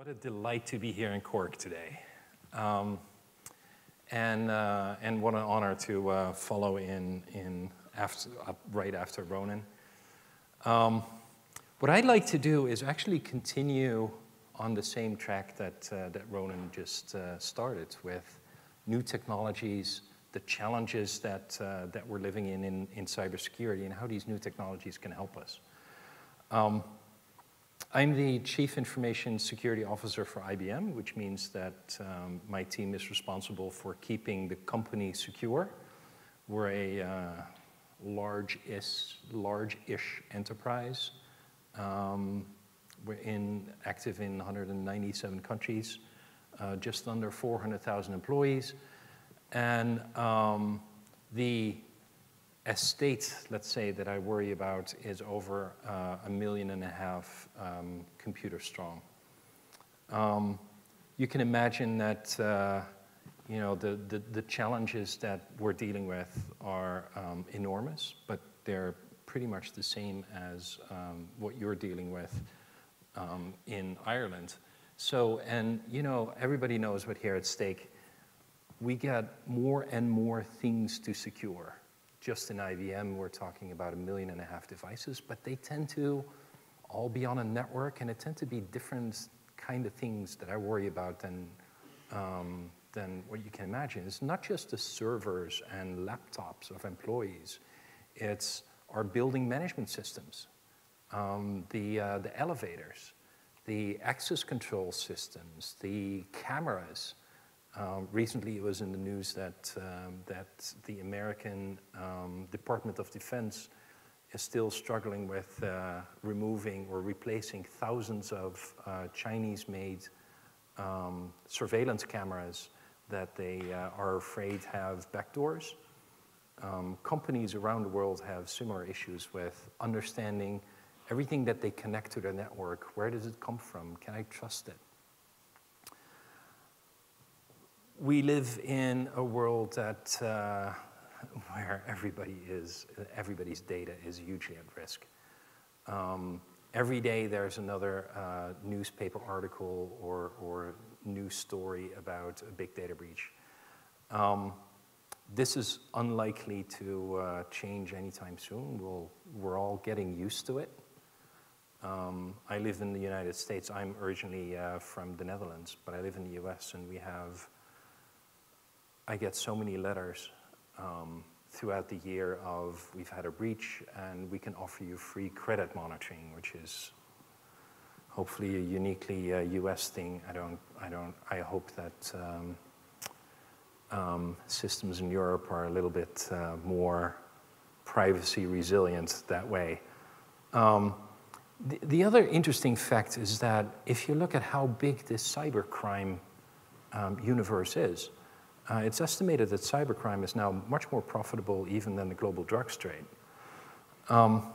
What a delight to be here in Cork today. Um, and, uh, and what an honor to uh, follow in, in after, right after Ronan. Um, what I'd like to do is actually continue on the same track that, uh, that Ronan just uh, started with new technologies, the challenges that, uh, that we're living in, in in cybersecurity, and how these new technologies can help us. Um, I'm the Chief Information Security Officer for IBM, which means that um, my team is responsible for keeping the company secure. We're a uh, large-ish large-ish enterprise. Um, we're in, active in 197 countries, uh, just under 400,000 employees. And um, the estate, let's say, that I worry about is over uh, a million and a half um, computers strong. Um, you can imagine that uh, you know, the, the, the, challenges that we're dealing with are um, enormous, but they're pretty much the same as um, what you're dealing with um, in Ireland. So, and you know, everybody knows what here at stake. We get more and more things to secure just in IBM, we're talking about a million and a half devices, but they tend to all be on a network, and it tend to be different kind of things that I worry about than, um, than what you can imagine. It's not just the servers and laptops of employees, it's our building management systems, um, the, uh, the elevators, the access control systems, the cameras, um, recently, it was in the news that, um, that the American um, Department of Defense is still struggling with uh, removing or replacing thousands of uh, Chinese-made um, surveillance cameras that they uh, are afraid have backdoors. Um, companies around the world have similar issues with understanding everything that they connect to their network. Where does it come from? Can I trust it? We live in a world that uh, where everybody is, everybody's data is hugely at risk. Um, every day there's another uh, newspaper article or, or news story about a big data breach. Um, this is unlikely to uh, change anytime soon. We'll, we're all getting used to it. Um, I live in the United States. I'm originally uh, from the Netherlands, but I live in the US and we have I get so many letters um, throughout the year of we've had a breach and we can offer you free credit monitoring, which is hopefully a uniquely uh, U.S. thing. I don't, I don't, I hope that um, um, systems in Europe are a little bit uh, more privacy resilient that way. Um, the, the, other interesting fact is that if you look at how big this cybercrime um, universe is, uh, it's estimated that cybercrime is now much more profitable even than the global drugs trade. Um,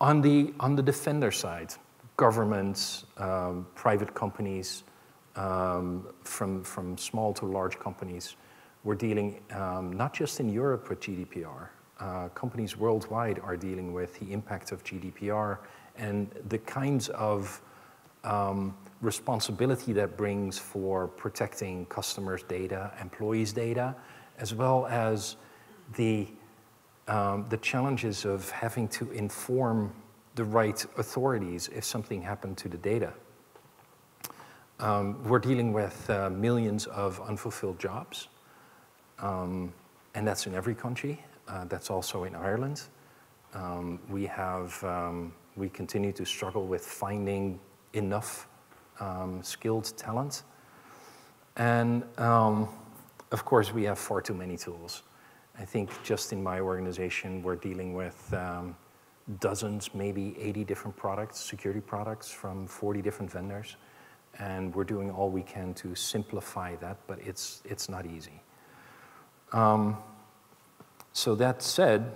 on, the, on the defender side, governments, um, private companies, um, from, from small to large companies, we're dealing um, not just in Europe with GDPR. Uh, companies worldwide are dealing with the impact of GDPR and the kinds of um, responsibility that brings for protecting customers' data, employees' data, as well as the, um, the challenges of having to inform the right authorities if something happened to the data. Um, we're dealing with uh, millions of unfulfilled jobs, um, and that's in every country. Uh, that's also in Ireland. Um, we have, um, we continue to struggle with finding enough um, skilled talent. And um, of course, we have far too many tools. I think just in my organization, we're dealing with um, dozens, maybe 80 different products, security products from 40 different vendors. And we're doing all we can to simplify that, but it's, it's not easy. Um, so that said,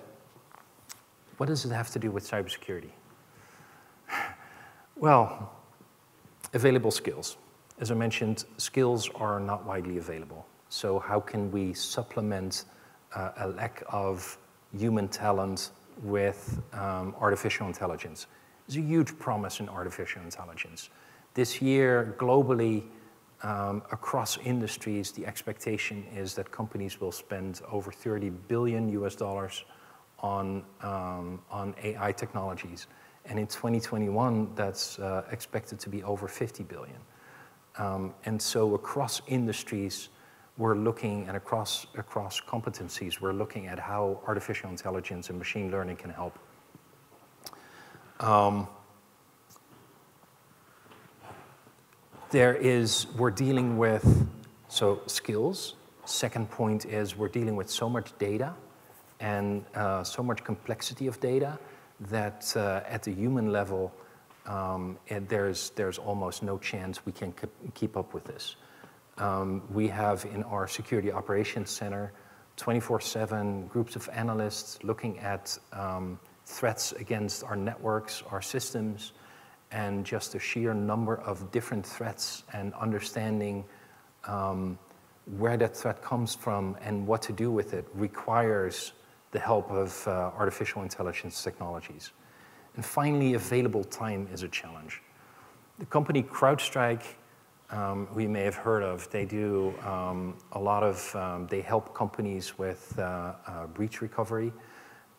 what does it have to do with cybersecurity? Well, Available skills. As I mentioned, skills are not widely available. So how can we supplement uh, a lack of human talent with um, artificial intelligence? There's a huge promise in artificial intelligence. This year, globally, um, across industries, the expectation is that companies will spend over 30 billion US dollars on, um, on AI technologies. And in 2021, that's uh, expected to be over 50 billion. Um, and so across industries, we're looking, and across, across competencies, we're looking at how artificial intelligence and machine learning can help. Um, there is, we're dealing with, so skills. Second point is we're dealing with so much data and uh, so much complexity of data that uh, at the human level, um, there's, there's almost no chance we can keep up with this. Um, we have in our security operations center 24-7 groups of analysts looking at um, threats against our networks, our systems, and just the sheer number of different threats and understanding um, where that threat comes from and what to do with it requires the help of uh, artificial intelligence technologies. And finally, available time is a challenge. The company CrowdStrike, um, we may have heard of, they do um, a lot of, um, they help companies with uh, uh, breach recovery,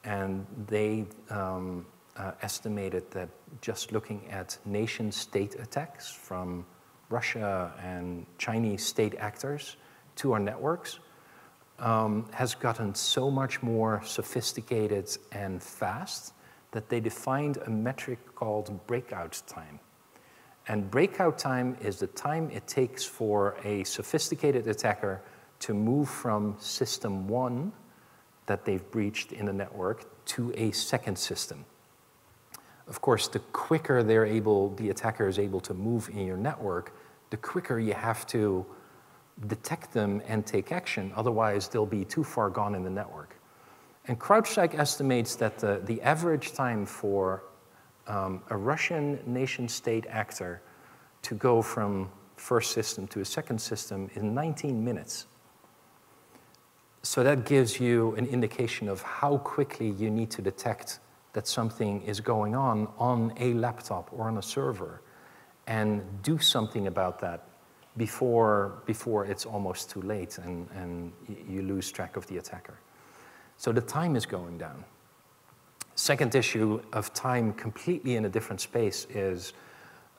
and they um, uh, estimated that just looking at nation state attacks from Russia and Chinese state actors to our networks um, has gotten so much more sophisticated and fast that they defined a metric called breakout time. And breakout time is the time it takes for a sophisticated attacker to move from system one that they've breached in the network to a second system. Of course, the quicker they're able, the attacker is able to move in your network, the quicker you have to detect them and take action. Otherwise, they'll be too far gone in the network. And CrowdStrike estimates that the, the average time for um, a Russian nation state actor to go from first system to a second system is 19 minutes. So that gives you an indication of how quickly you need to detect that something is going on on a laptop or on a server and do something about that before, before it's almost too late and, and you lose track of the attacker. So the time is going down. Second issue of time completely in a different space is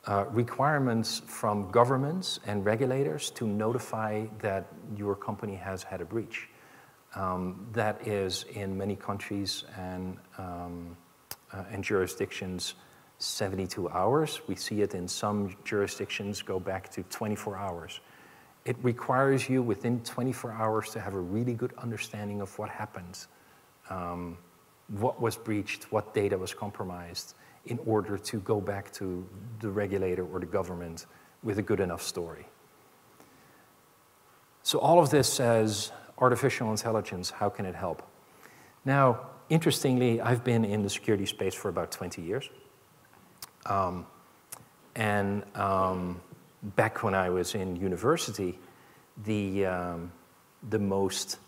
uh, requirements from governments and regulators to notify that your company has had a breach. Um, that is in many countries and, um, uh, and jurisdictions 72 hours. We see it in some jurisdictions go back to 24 hours. It requires you within 24 hours to have a really good understanding of what happened, um, what was breached, what data was compromised, in order to go back to the regulator or the government with a good enough story. So all of this says artificial intelligence, how can it help? Now, interestingly, I've been in the security space for about 20 years. Um, and um, back when I was in university, the, um, the most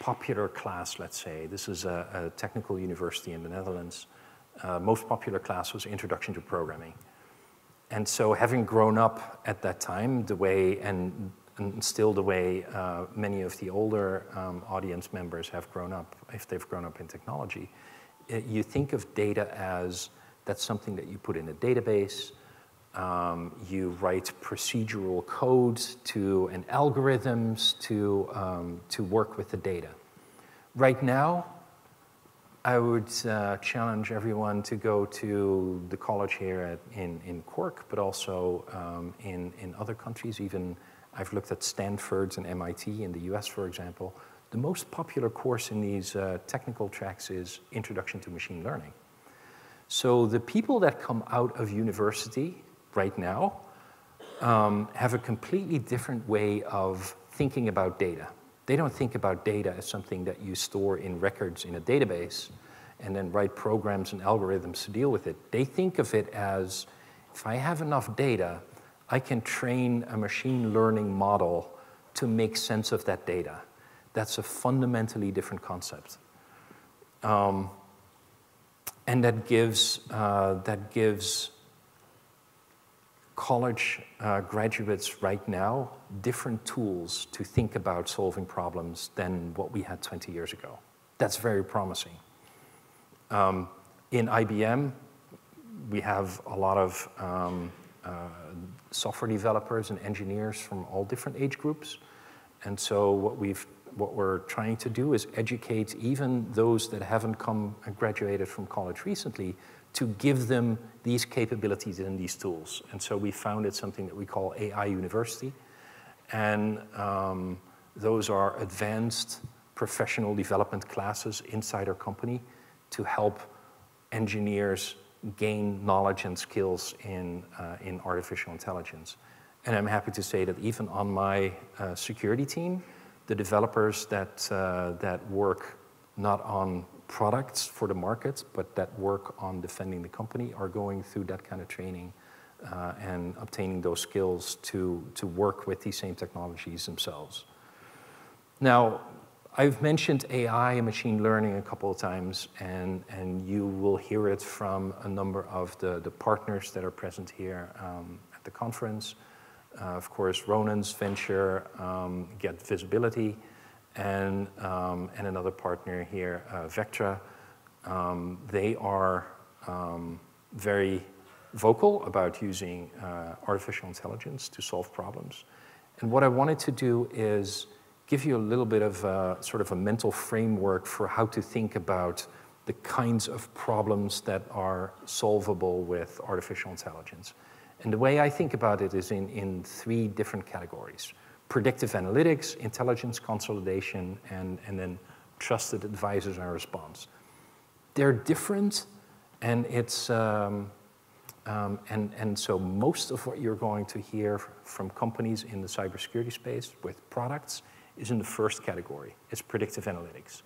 popular class, let's say, this is a, a technical university in the Netherlands, uh, most popular class was Introduction to Programming. And so having grown up at that time, the way, and, and still the way uh, many of the older um, audience members have grown up, if they've grown up in technology, it, you think of data as that's something that you put in a database. Um, you write procedural codes to and algorithms to, um, to work with the data. Right now, I would uh, challenge everyone to go to the college here at, in, in Cork, but also um, in, in other countries. Even I've looked at Stanford's and MIT in the US, for example. The most popular course in these uh, technical tracks is Introduction to Machine Learning. So the people that come out of university right now um, have a completely different way of thinking about data. They don't think about data as something that you store in records in a database and then write programs and algorithms to deal with it. They think of it as if I have enough data, I can train a machine learning model to make sense of that data. That's a fundamentally different concept. Um, and that gives, uh, that gives college uh, graduates right now different tools to think about solving problems than what we had 20 years ago. That's very promising. Um, in IBM, we have a lot of um, uh, software developers and engineers from all different age groups. And so what we've what we're trying to do is educate even those that haven't come and graduated from college recently to give them these capabilities and these tools. And so we founded something that we call AI University. And um, those are advanced professional development classes inside our company to help engineers gain knowledge and skills in, uh, in artificial intelligence. And I'm happy to say that even on my uh, security team, the developers that, uh, that work not on products for the market, but that work on defending the company are going through that kind of training uh, and obtaining those skills to, to work with these same technologies themselves. Now, I've mentioned AI and machine learning a couple of times, and, and you will hear it from a number of the, the partners that are present here um, at the conference. Uh, of course, Ronan's venture, um, Get Visibility, and, um, and another partner here, uh, Vectra. Um, they are um, very vocal about using uh, artificial intelligence to solve problems. And what I wanted to do is give you a little bit of a, sort of a mental framework for how to think about the kinds of problems that are solvable with artificial intelligence. And the way I think about it is in, in three different categories. Predictive analytics, intelligence consolidation, and, and then trusted advisors and response. They're different, and it's, um, um, and, and so most of what you're going to hear from companies in the cybersecurity space with products is in the first category. It's predictive analytics.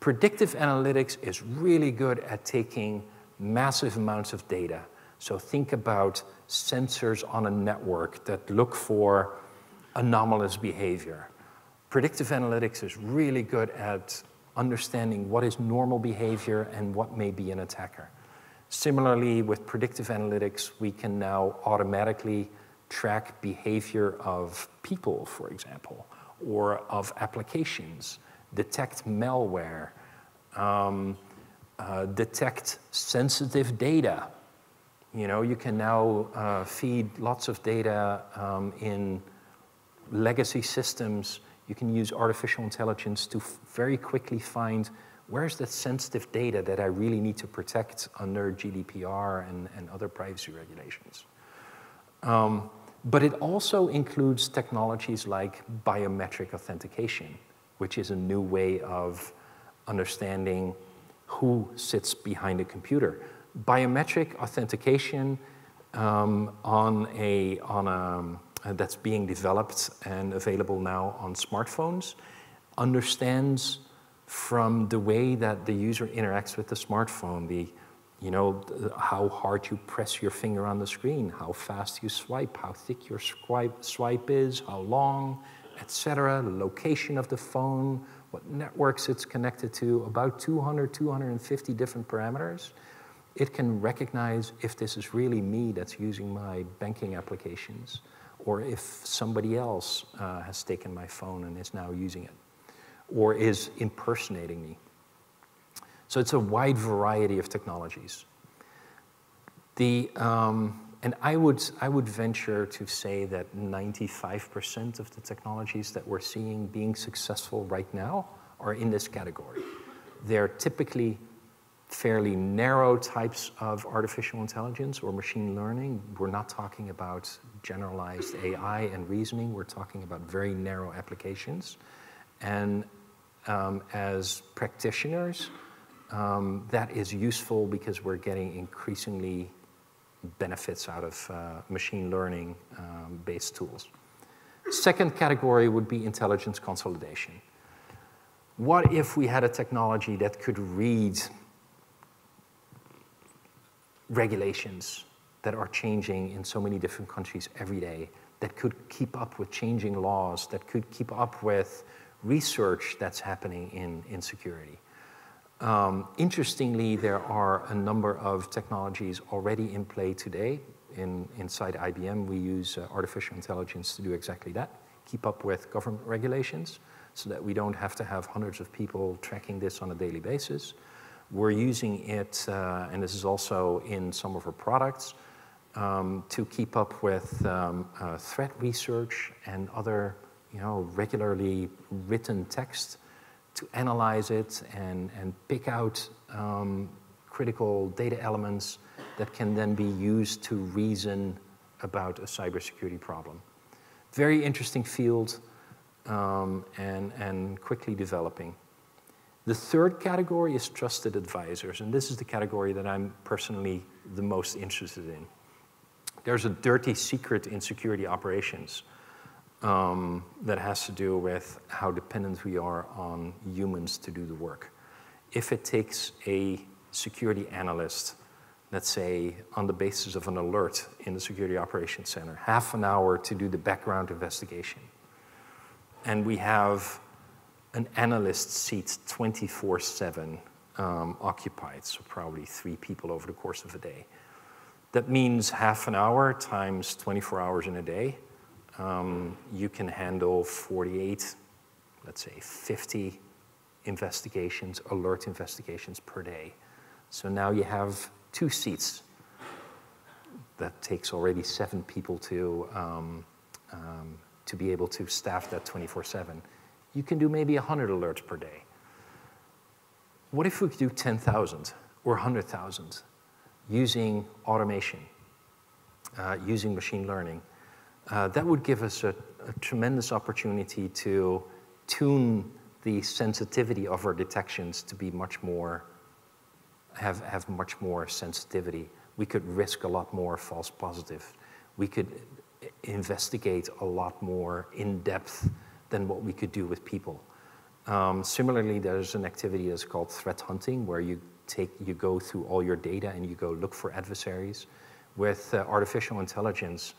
Predictive analytics is really good at taking massive amounts of data. So think about sensors on a network that look for anomalous behavior. Predictive analytics is really good at understanding what is normal behavior and what may be an attacker. Similarly, with predictive analytics, we can now automatically track behavior of people, for example, or of applications, detect malware, um, uh, detect sensitive data. You know, you can now uh, feed lots of data um, in legacy systems. You can use artificial intelligence to very quickly find where's the sensitive data that I really need to protect under GDPR and, and other privacy regulations. Um, but it also includes technologies like biometric authentication, which is a new way of understanding who sits behind a computer. Biometric authentication um, on a, on a, uh, that's being developed and available now on smartphones understands from the way that the user interacts with the smartphone, the you know, how hard you press your finger on the screen, how fast you swipe, how thick your swipe, swipe is, how long, etc., the location of the phone, what networks it's connected to, about 200, 250 different parameters. It can recognize if this is really me that's using my banking applications, or if somebody else uh, has taken my phone and is now using it, or is impersonating me. So it's a wide variety of technologies. The, um, and I would, I would venture to say that 95% of the technologies that we're seeing being successful right now are in this category. They're typically fairly narrow types of artificial intelligence or machine learning. We're not talking about generalized AI and reasoning, we're talking about very narrow applications. And um, as practitioners, um, that is useful because we're getting increasingly benefits out of uh, machine learning um, based tools. Second category would be intelligence consolidation. What if we had a technology that could read regulations that are changing in so many different countries every day, that could keep up with changing laws, that could keep up with research that's happening in, in security? Um, interestingly, there are a number of technologies already in play today. In, inside IBM, we use uh, artificial intelligence to do exactly that, keep up with government regulations so that we don't have to have hundreds of people tracking this on a daily basis. We're using it, uh, and this is also in some of our products, um, to keep up with um, uh, threat research and other you know, regularly written text to analyze it and, and pick out um, critical data elements that can then be used to reason about a cybersecurity problem. Very interesting field um, and, and quickly developing. The third category is trusted advisors, and this is the category that I'm personally the most interested in. There's a dirty secret in security operations um, that has to do with how dependent we are on humans to do the work. If it takes a security analyst, let's say on the basis of an alert in the Security Operations Center, half an hour to do the background investigation, and we have an analyst seat 24 7 um, occupied, so probably three people over the course of a day. That means half an hour times 24 hours in a day um, you can handle 48, let's say 50 investigations, alert investigations per day. So now you have two seats. That takes already seven people to, um, um, to be able to staff that 24 7. You can do maybe 100 alerts per day. What if we could do 10,000 or 100,000 using automation, uh, using machine learning? uh, that would give us a, a, tremendous opportunity to tune the sensitivity of our detections to be much more, have, have much more sensitivity. We could risk a lot more false positive. We could investigate a lot more in depth than what we could do with people. Um, similarly, there's an activity that's called threat hunting, where you take, you go through all your data and you go look for adversaries. With uh, artificial intelligence,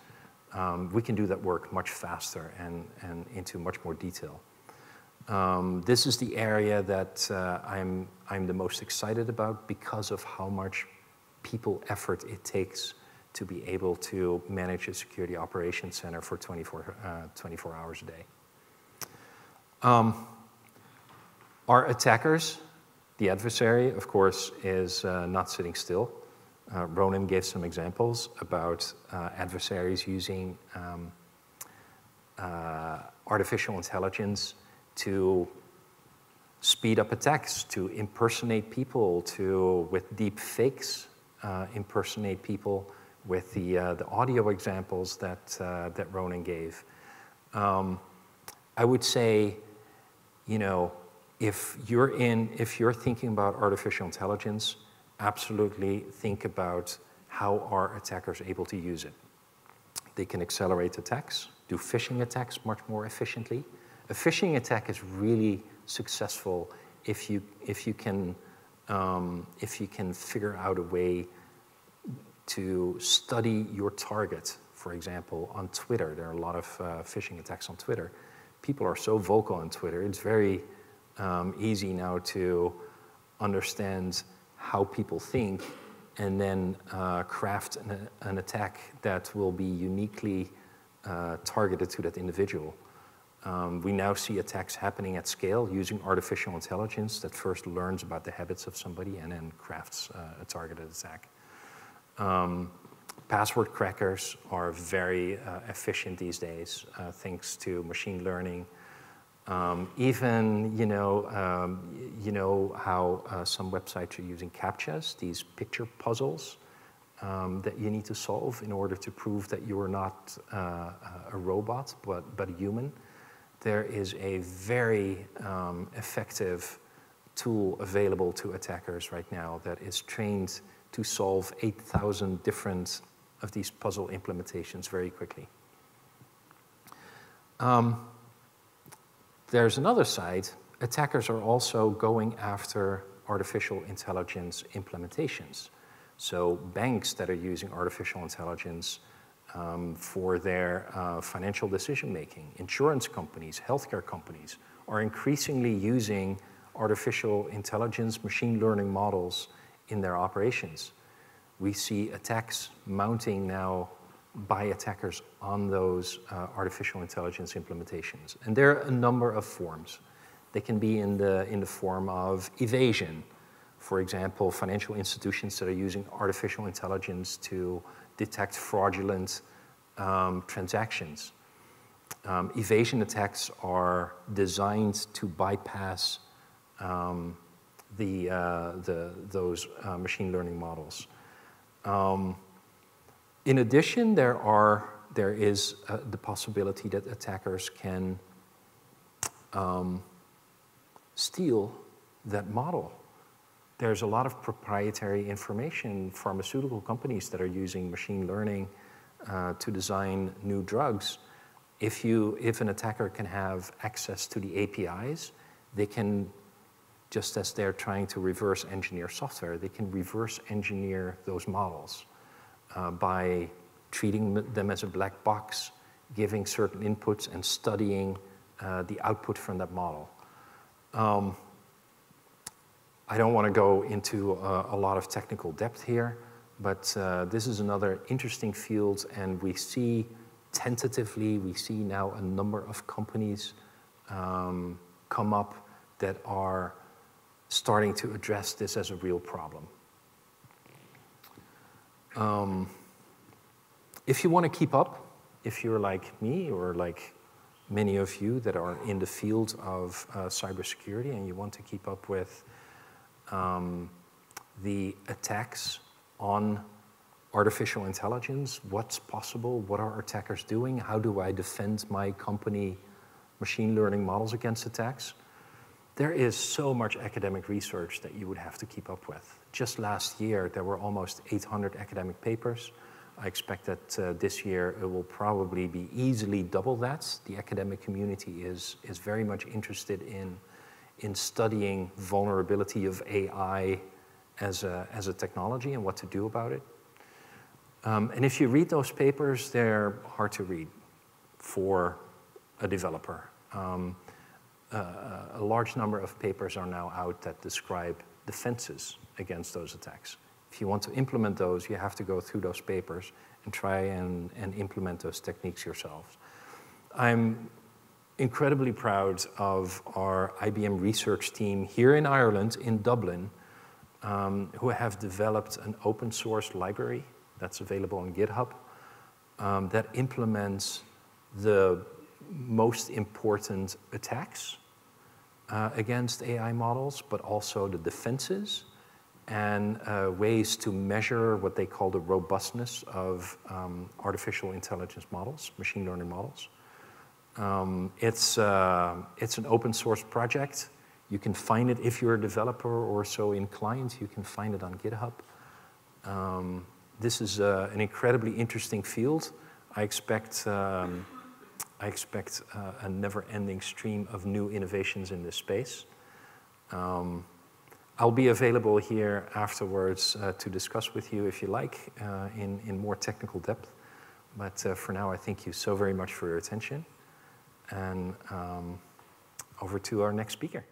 um, we can do that work much faster and, and into much more detail. Um, this is the area that uh, I'm, I'm the most excited about because of how much people effort it takes to be able to manage a security operations center for 24, uh, 24 hours a day. Um, our attackers, the adversary, of course, is uh, not sitting still. Uh, Ronan gave some examples about uh, adversaries using um, uh, artificial intelligence to speed up attacks, to impersonate people, to with deep fakes uh, impersonate people with the, uh, the audio examples that, that Ronan gave. Um, I would say, you know, if you're in, if you're thinking about artificial intelligence, absolutely think about how are attackers able to use it. They can accelerate attacks, do phishing attacks much more efficiently. A phishing attack is really successful if you, if you, can, um, if you can figure out a way to study your target. For example, on Twitter, there are a lot of uh, phishing attacks on Twitter. People are so vocal on Twitter, it's very um, easy now to understand how people think and then uh, craft an, an, attack that will be uniquely uh, targeted to that individual. Um, we now see attacks happening at scale using artificial intelligence that first learns about the habits of somebody and then crafts uh, a targeted attack. Um, password crackers are very uh, efficient these days uh, thanks to machine learning um, even, you know, um, you know how uh, some websites are using CAPTCHAs, these picture puzzles um, that you need to solve in order to prove that you are not uh, a robot, but, but a human. There is a very um, effective tool available to attackers right now that is trained to solve 8,000 different of these puzzle implementations very quickly. Um, there's another side. Attackers are also going after artificial intelligence implementations. So banks that are using artificial intelligence um, for their uh, financial decision making, insurance companies, healthcare companies are increasingly using artificial intelligence, machine learning models in their operations. We see attacks mounting now by attackers on those uh, artificial intelligence implementations. And there are a number of forms. They can be in the, in the form of evasion. For example, financial institutions that are using artificial intelligence to detect fraudulent um, transactions. Um, evasion attacks are designed to bypass um, the, uh, the, those uh, machine learning models. Um, in addition, there, are, there is uh, the possibility that attackers can um, steal that model. There's a lot of proprietary information, pharmaceutical companies that are using machine learning uh, to design new drugs. If, you, if an attacker can have access to the APIs, they can, just as they're trying to reverse engineer software, they can reverse engineer those models uh, by treating them as a black box, giving certain inputs and studying uh, the output from that model. Um, I don't want to go into a lot of technical depth here, but uh, this is another interesting field, and we see tentatively, we see now a number of companies um, come up that are starting to address this as a real problem. Um, if you want to keep up, if you're like me or like many of you that are in the field of uh, cybersecurity and you want to keep up with um, the attacks on artificial intelligence, what's possible, what are attackers doing, how do I defend my company machine learning models against attacks, there is so much academic research that you would have to keep up with. Just last year, there were almost 800 academic papers. I expect that uh, this year it will probably be easily double that. The academic community is, is very much interested in, in studying vulnerability of AI as a, as a technology and what to do about it. Um, and if you read those papers, they're hard to read for a developer. Um, a large number of papers are now out that describe defenses against those attacks. If you want to implement those, you have to go through those papers and try and, and implement those techniques yourselves. I'm incredibly proud of our IBM research team here in Ireland, in Dublin, um, who have developed an open source library that's available on GitHub um, that implements the most important attacks uh, against AI models, but also the defenses and uh, ways to measure what they call the robustness of um, artificial intelligence models, machine learning models. Um, it's, uh, it's an open source project. You can find it if you're a developer or so inclined. You can find it on GitHub. Um, this is uh, an incredibly interesting field. I expect, um, I expect uh, a never-ending stream of new innovations in this space. Um, I'll be available here afterwards uh, to discuss with you if you like uh, in, in more technical depth. But uh, for now, I thank you so very much for your attention. And um, over to our next speaker.